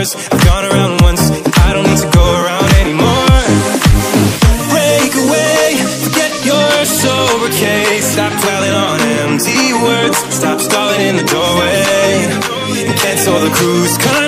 doors I've gone around once, I don't need to go around anymore. Break away, forget your sober case. Stop dwelling on empty words. Stop stalling in the doorway. Cancel the cruise. Control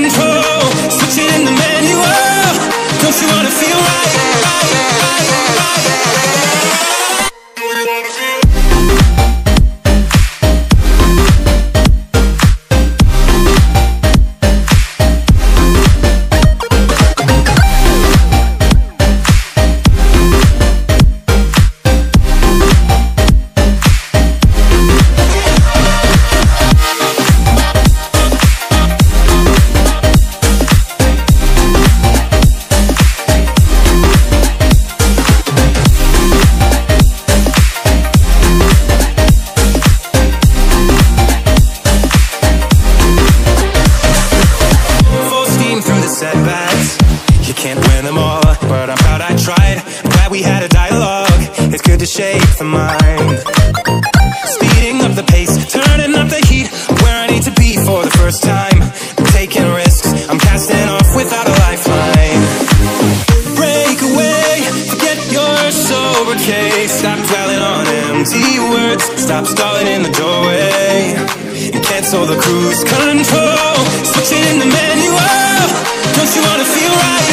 win them all, but I'm proud I tried. Glad we had a dialogue. It's good to shape the mind. Speeding up the pace, turning up the heat. Where I need to be for the first time. I'm taking risks. I'm casting off without a lifeline. Break away, forget your sober case. Stop dwelling on empty words. Stop stalling in the doorway. And cancel the cruise control. Switching in the manual. Don't you wanna feel right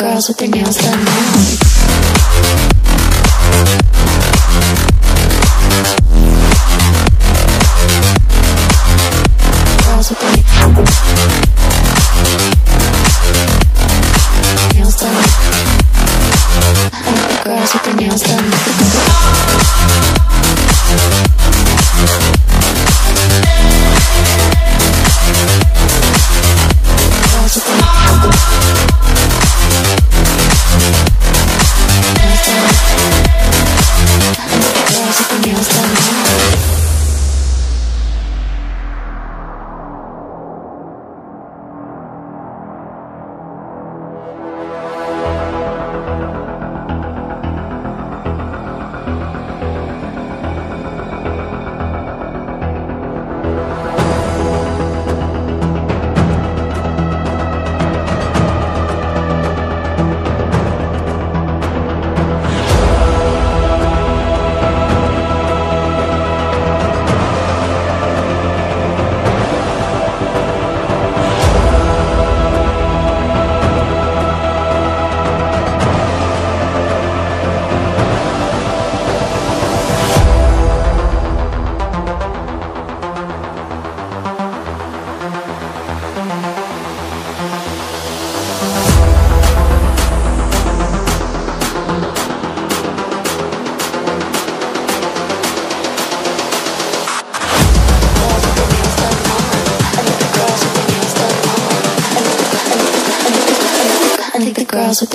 girls with their nails done now. Girls with